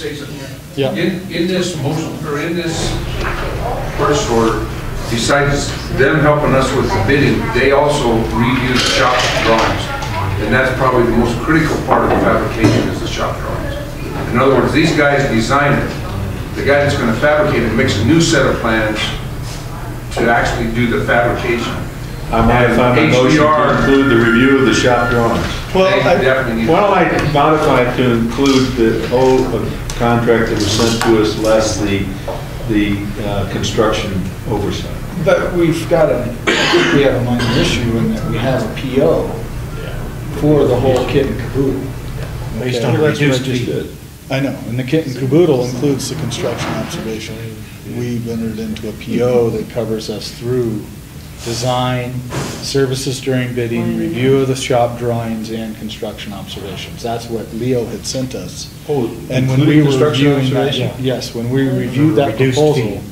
say something here? Yeah. In, in this motion, or in this purchase order, besides them helping us with the bidding, they also review the shop drawings. And that's probably the most critical part of the fabrication is the shop drawings. In other words, these guys design it. The guy that's gonna fabricate it makes a new set of plans to actually do the fabrication. I modify my motion to HDR. include the review of the shop drawings. Well, They I- definitely need. Why don't I modify it to include the whole uh, contract that was sent to us, less the, the uh, construction oversight? But we've got a, I think we have a minor issue in that we have a PO for the whole kit and caboodle. Based on a Well, that's what I reduced just fee. did. I know, and the kit and caboodle includes the construction observation. We've entered into a PO that covers us through design, services during bidding, review of the shop drawings, and construction observations. That's what Leo had sent us. Oh, And when including we were construction reviewing that, observation? yes, when we reviewed that Reduced fee. proposal,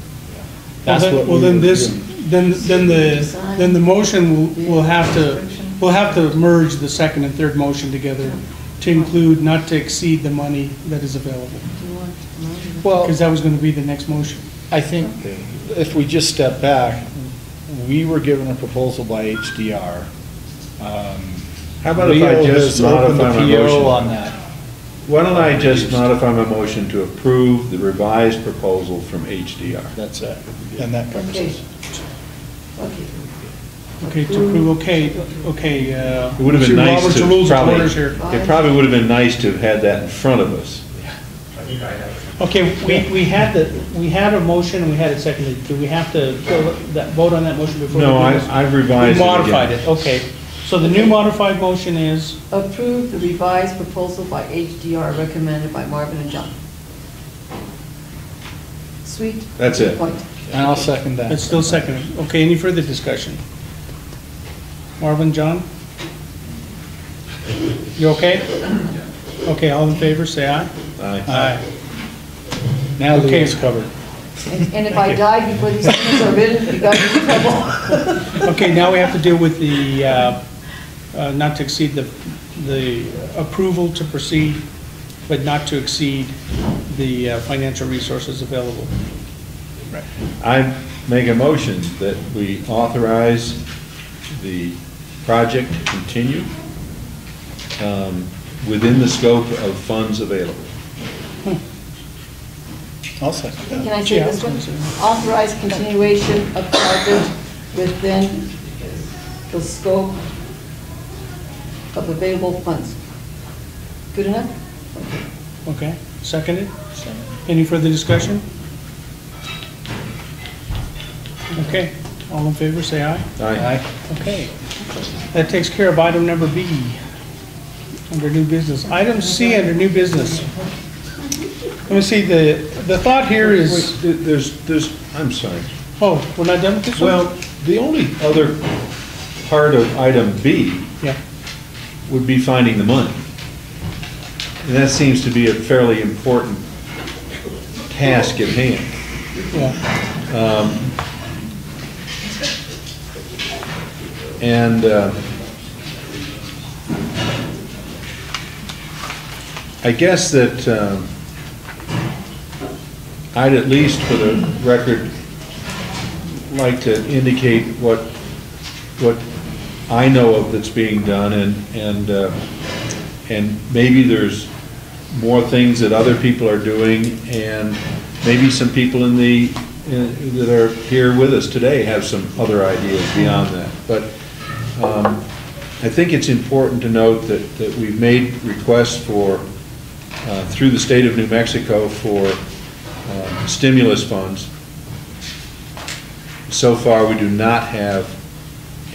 that's Well, what then- we Well, were then this, doing. then, then the, then the motion will will have to, we'll have to merge the second and third motion together to include not to exceed the money that is available, Well, because that was gonna be the next motion. I think if we just step back, we were given a proposal by HDR. Um, How about if I Leo just has opened the modify my PO motion? on that. Why don't I just modify my motion to approve the revised proposal from HDR? That's it, and that covers Okay. it. Okay. Okay, to approve, okay, okay, uh. It would have been see nice Robert's to rules of probably, orders here. it probably would have been nice to have had that in front of us. Okay, we, we had the, we had a motion and we had it seconded. Do we have to fill that, vote on that motion before we do No, I- this? I've revised it We modified again. it, okay. So the new modified motion is, Approve the revised proposal by HDR recommended by Marvin and John. Sweet? That's it. Point. And I'll second that. it's still seconded. Okay, any further discussion? Marvin, John? You okay? Okay, all in favor, say aye. Aye. Aye. Now Okay. Leo's covered. And and if I die before these things are written, you guys are in trouble. Okay, now we have to deal with the, uh, uh, not to exceed the, the approval to proceed, but not to exceed the uh, financial resources available. I make a motion that we authorize the project to continue um, within the scope of funds available. I'll second Can. I say this one? Authorize continuation of project within the scope of available funds. Good enough? Okay, seconded? Any further discussion? Okay, all in favor, say aye. Aye. Okay. That takes care of item number B, under new business. Item C, under new business. Let me see, the, the thought here is, Wait, th- There's, there's, I'm sorry. oh, we're not done with this one? Well, the only other part of item B Yeah, would be finding the money. And that seems to be a fairly important task at hand. yeah. And uh, I guess that um, I'd at least, for the record, like to indicate what, what I know of that's being done, and, and, uh, and maybe there's more things that other people are doing, and maybe some people in the, in- that are here with us today have some other ideas beyond that. But um, I think it's important to note that, that we've made requests for, uh, through the state of New Mexico for uh, stimulus funds. So far, we do not have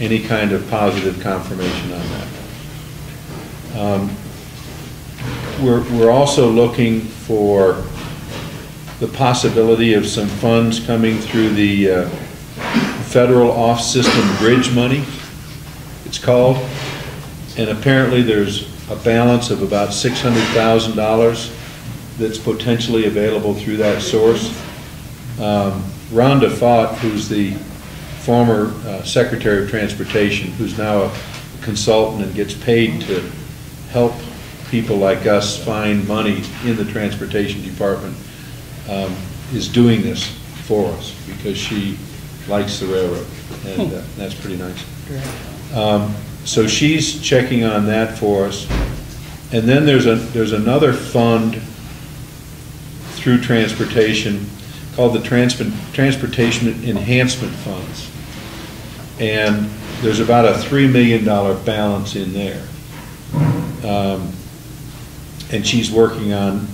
any kind of positive confirmation on that. Um, We're, we're also looking for the possibility of some funds coming through the uh, federal off-system bridge money, it's called. And apparently, there's a balance of about $600,000 that's potentially available through that source. Um, Rhonda Faught, who's the former uh, Secretary of Transportation, who's now a consultant and gets paid to help people like us find money in the transportation department, um, is doing this for us, because she likes the railroad, and uh, that's pretty nice. Um, So she's checking on that for us. And then there's a, there's another fund through transportation called the Transpo- Transportation Enhancement Funds. And there's about a $3 million balance in there. Um, And she's working on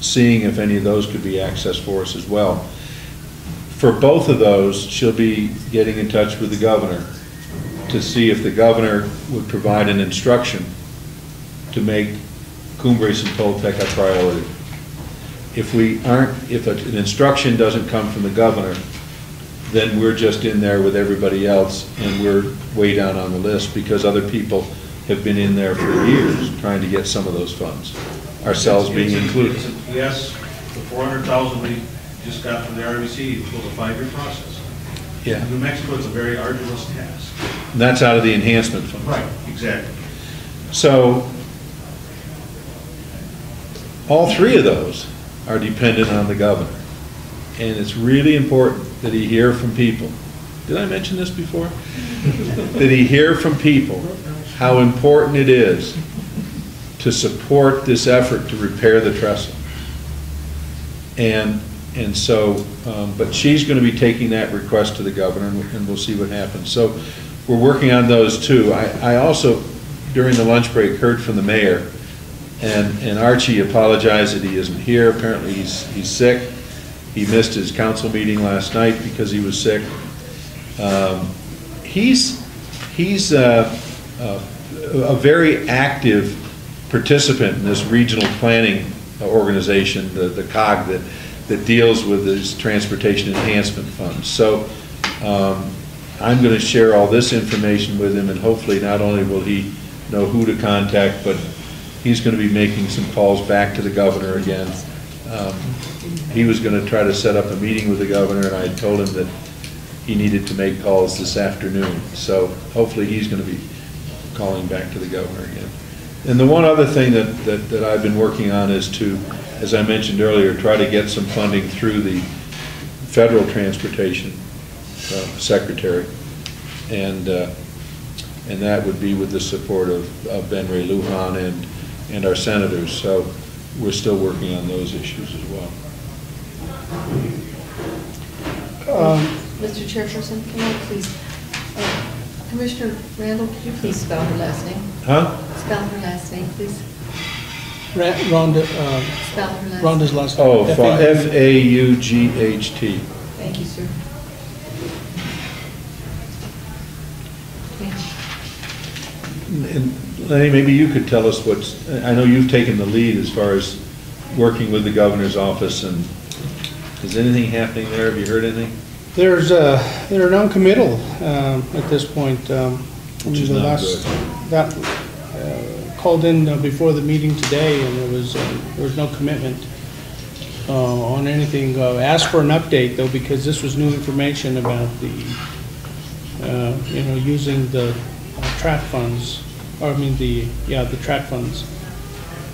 seeing if any of those could be accessed for us as well. For both of those, she'll be getting in touch with the governor to see if the governor would provide an instruction to make Cumbres and Toltec a priority. If we aren't, if an instruction doesn't come from the governor, then we're just in there with everybody else, and we're way down on the list, because other people have been in there for years trying to get some of those funds, ourselves being It's included. it's a- Yes, the four hundred thousand we just got from the RBC was a five-year process. Yeah, New Mexico, it's a very arduous task. and that's out of the enhancement fund. Right, exactly. So, all three of those are dependent on the governor. And it's really important that he hear from people. Did I mention this before? That he hear from people how important it is to support this effort to repair the trestle. And, and so, um, but she's gonna be taking that request to the governor, and and we'll see what happens. So, we're working on those too. I, I also, during the lunch break, heard from the mayor, and, and Archie apologized that he isn't here. Apparently, he's, he's sick. He missed his council meeting last night because he was sick. Um, He's, he's uh, uh, a very active participant in this regional planning organization, the, the COG, that, that deals with these transportation enhancement funds. So um, I'm going to share all this information with him, and hopefully not only will he know who to contact, but he's going to be making some calls back to the governor again. Um, He was going to try to set up a meeting with the governor, and I told him that he needed to make calls this afternoon. So hopefully, he's going to be calling back to the governor again. And the one other thing that, that, that I've been working on is to, as I mentioned earlier, try to get some funding through the federal transportation uh, secretary. And, uh, and that would be with the support of, of Ben Ray Lujan and, and our senators. So we're still working on those issues as well. Mr. Chairperson, can I please, uh, Commissioner Randall, could you please spell her last name? Huh? Spell her last name, please. Ra- Rhonda, uh, Spell her last. Rhonda's last name. Oh, F fa- A U. F-A-U-G-H-T. Thank you, sir. Okay. And Lenny, maybe you could tell us what's, I know you've taken the lead as far as working with the governor's office, and is anything happening there? Have you heard anything? There's, uh, they're non-committal um, at this point. um, Which is the not last- That uh, called in uh, before the meeting today, and there was, uh, there was no commitment uh, on anything. Uh, Asked for an update, though, because this was new information about the, uh, you know, using the uh, track funds, or I mean, the, yeah, the track funds.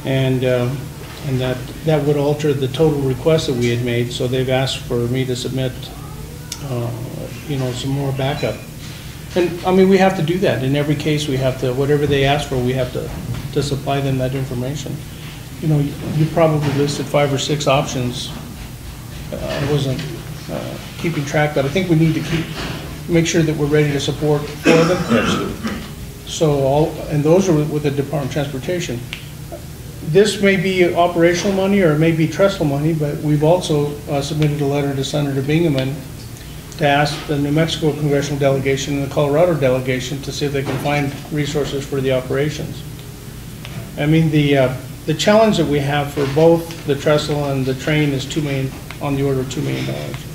And, um, and that, that would alter the total request that we had made, so they've asked for me to submit uh, you know, some more backup. And, I mean, we have to do that. In every case, we have to, whatever they ask for, we have to, to supply them that information. You know, you you probably listed five or six options. Uh, I wasn't uh, keeping track, but I think we need to keep, make sure that we're ready to support for them. Absolutely. So all, and those are with the Department of Transportation. This may be operational money or it may be trestle money, but we've also uh, submitted a letter to Senator Bingaman to ask the New Mexico congressional delegation and the Colorado delegation to see if they can find resources for the operations. I mean, the, uh, the challenge that we have for both the trestle and the train is two million, on the order of two million dollars.